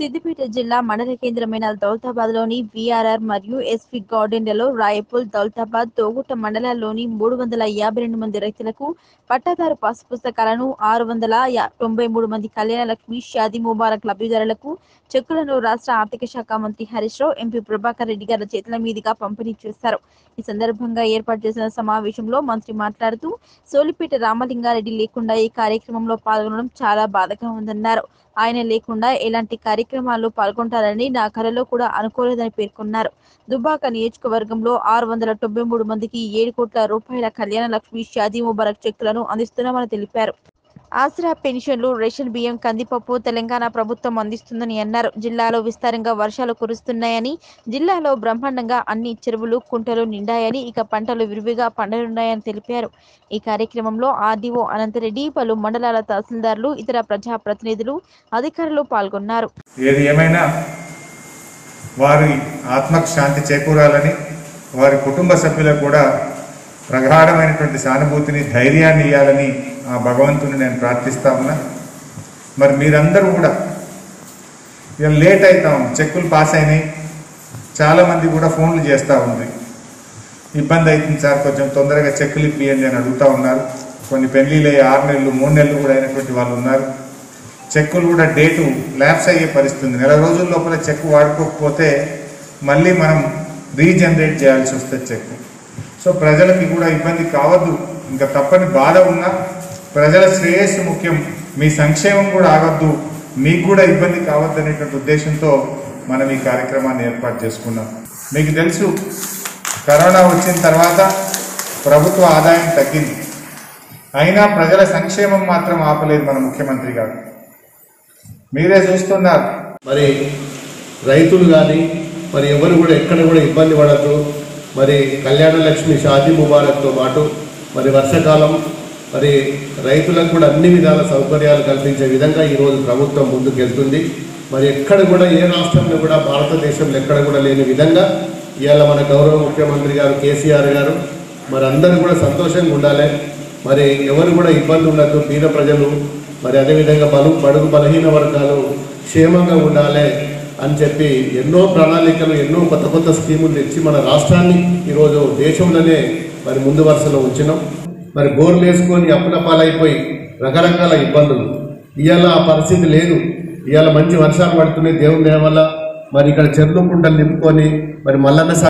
సిద్దిపేట జిల్లా మండల కేంద్రమైన దౌలతాబాద్లోని విఆర్ఆర్ మరియు ఎస్వి గార్డెన్లలో రాయపూల్ దౌలతాబాద్ తోగుట మండలాల్లోని మూడు వందల యాభై రెండు మంది రైతులకు పట్టాదారు పాసు పుస్తకాలను ఆరు వందల తొంభై మూడు మంది కళ్యాణ లక్ష్మి షాది ముబారక్ లబ్ధిదారులకు చెక్కులను రాష్ట్ర ఆర్థిక శాఖ మంత్రి హరీష్ రావు ఎంపీ ప్రభాకర్ రెడ్డి గారి చేతుల మీదుగా పంపిణీ చేశారు. ఈ సందర్భంగా ఏర్పాటు చేసిన సమావేశంలో మంత్రి మాట్లాడుతూ సోలిపేట రామలింగారెడ్డి లేకుండా ఈ కార్యక్రమంలో పాల్గొనడం చాలా బాధగా ఉందన్నారు. ఆయన లేకుండా ఎలాంటి కార్యక్రమాల్లో పాల్గొంటారని నా కలలో కూడా అనుకోలేదని పేర్కొన్నారు. దుబ్బాక నియోజకవర్గంలో ఆరు వందల తొంభై మూడు మందికి ఏడు కోట్ల రూపాయల కళ్యాణ లక్ష్మి షాదీ ముబారక్ చెక్కులను అందిస్తున్నామని తెలిపారు. ఆసరా పెన్షన్లు రేషన్ బియ్యం కందిపప్పు తెలంగాణ ప్రభుత్వం అందిస్తుందని అన్నారు. జిల్లాలో విస్తారంగా వర్షాలు కురుస్తున్నాయని జిల్లాలో బ్రహ్మాండంగా అన్ని చెరువులు కుంటలు నిండాయని ఇక పంటలు విరివిగా పండనున్నాయని తెలిపారు. ఈ కార్యక్రమంలో ఆర్డీఓ అనంతరెడ్డి పలు మండలాల తహసీల్దారులు ఇతర ప్రజా ప్రతినిధులు అధికారులు పాల్గొన్నారు. ఏది ఏమైనా వారి ఆత్మకు శాంతి చేకూరాలని వారి కుటుంబ సభ్యులకు కూడా ప్రగాఢమైనటువంటి సానుభూతిని ధైర్యాన్ని ఇవ్వాలని ఆ భగవంతుని నేను ప్రార్థిస్తా ఉన్నా. మరి మీరందరూ కూడా ఇక లేట్ అవుతాం చెక్కులు పాస్ అయినాయి. చాలామంది కూడా ఫోన్లు చేస్తూ ఉంది. ఇబ్బంది అవుతుంది సార్ కొంచెం తొందరగా చెక్కులు ఇప్పియండి అని అడుగుతూ ఉన్నారు. కొన్ని పెళ్ళిళ్ళు ఆరు నెలలు మూడు నెలలు కూడా అయినటువంటి వాళ్ళు ఉన్నారు. చెక్కులు కూడా డేటు ల్యాప్స్ అయ్యే పరిస్థితి ఉంది నెల రోజుల లోపల చెక్ వాడుకోకపోతే మళ్ళీ మనం రీజనరేట్ చేయాల్సి వస్తుంది చెక్ సో ప్రజలకి కూడా ఇబ్బంది కావద్దు. ఇంకా తప్పని బాధ ఉన్నా ప్రజల శ్రేయస్సు ముఖ్యం. మీ సంక్షేమం కూడా ఆగద్దు. మీకు కూడా ఇబ్బంది కావద్దు అనేటువంటి ఉద్దేశంతో మనం ఈ కార్యక్రమాన్ని ఏర్పాటు చేసుకున్నాం. మీకు తెలుసు కరోనా వచ్చిన తర్వాత ప్రభుత్వ ఆదాయం తగ్గింది. అయినా ప్రజల సంక్షేమం మాత్రం ఆపలేదు మన ముఖ్యమంత్రి గారు. మీరే చూస్తున్నారు. మరి రైతులు కానీ మరి ఎవరు కూడా ఎక్కడ కూడా ఇబ్బంది పడద్దు. మరి కళ్యాణ లక్ష్మి షాదీ ముబారక్తో పాటు మరి వర్షాకాలం మరి రైతులకు కూడా అన్ని విధాల సౌకర్యాలు కల్పించే విధంగా ఈరోజు ప్రభుత్వం ముందుకెళ్తుంది. మరి ఎక్కడ కూడా ఏ రాష్ట్రంలో కూడా భారతదేశంలో ఎక్కడ కూడా లేని విధంగా ఇవాళ మన గౌరవ ముఖ్యమంత్రి గారు కేసీఆర్ గారు మరి అందరూ కూడా సంతోషంగా ఉండాలి. మరి ఎవరు కూడా ఇబ్బంది ఉండద్దు పేద ప్రజలు. మరి అదేవిధంగా బలు బడుగు బలహీన వర్గాలు క్షేమంగా ఉండాలి అని చెప్పి ఎన్నో ప్రణాళికలు ఎన్నో కొత్త కొత్త స్కీములు తెచ్చి మన రాష్ట్రాన్ని ఈరోజు దేశంలోనే మరి ముందు వరుసలో ఉంచినాం. మరి గోర్లు వేసుకొని అప్పుల పాలైపోయి రకరకాల ఇబ్బందులు. ఇవాళ ఆ పరిస్థితి లేదు. ఇవాళ మంచి వర్షాలు పడుతున్నాయి దేవుని వల్ల. మరి ఇక్కడ చెరువుకుంటలు నింపుకొని మరి మల్లన్న సా-